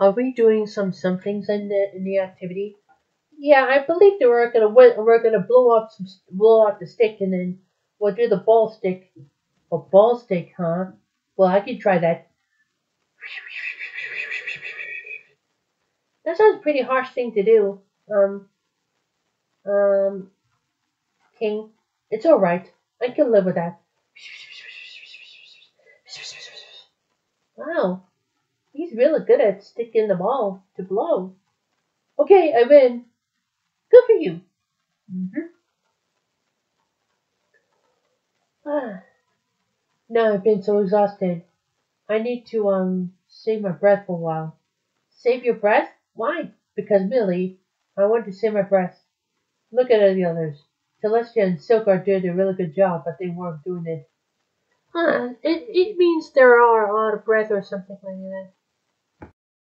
Are we doing some somethings in the in the activity? Yeah, I believe that we're gonna we're gonna blow up some blow out the stick and then we'll do the ball stick. A ball stick, huh? Well, I can try that. That sounds a pretty harsh thing to do. Um, um, King, it's all right. I can live with that. Wow, he's really good at sticking the ball to blow. Okay, I win. Good for you. Mm-hmm. Ah, now I've been so exhausted. I need to um save my breath for a while. Save your breath? Why? Because Millie, I want to save my breath. Look at the others. Celestia and Silk did a really good job, but they weren't doing it. Huh, it, it means they are out of breath or something like that.